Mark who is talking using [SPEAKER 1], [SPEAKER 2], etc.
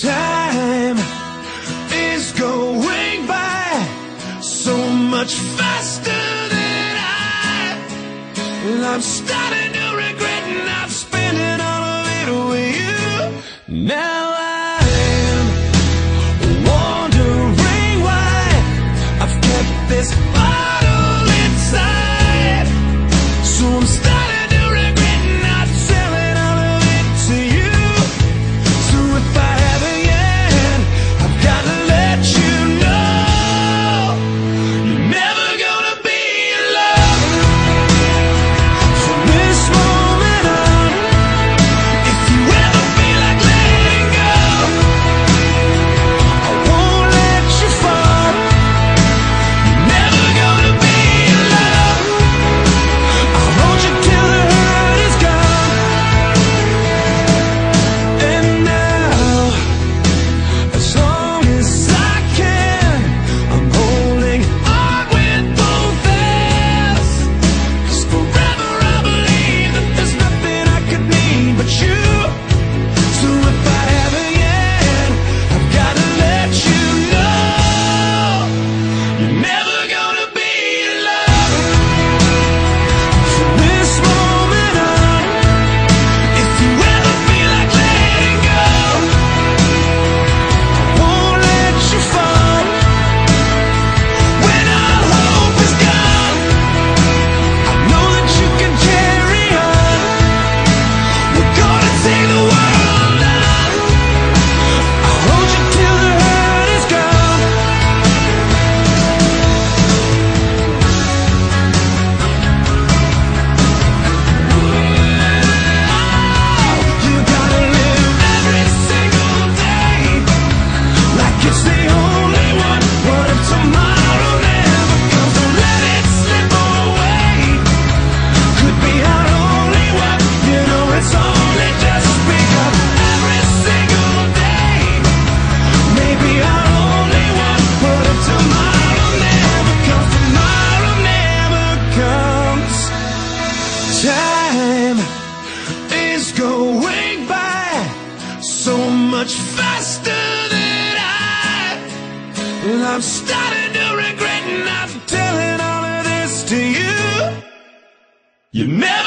[SPEAKER 1] Time is going by so much faster than I. Well, I'm starting to regret not spending all of it with you. Now I am wondering why I've kept this. Fire. I'm starting to regret not telling all of this to you. You never.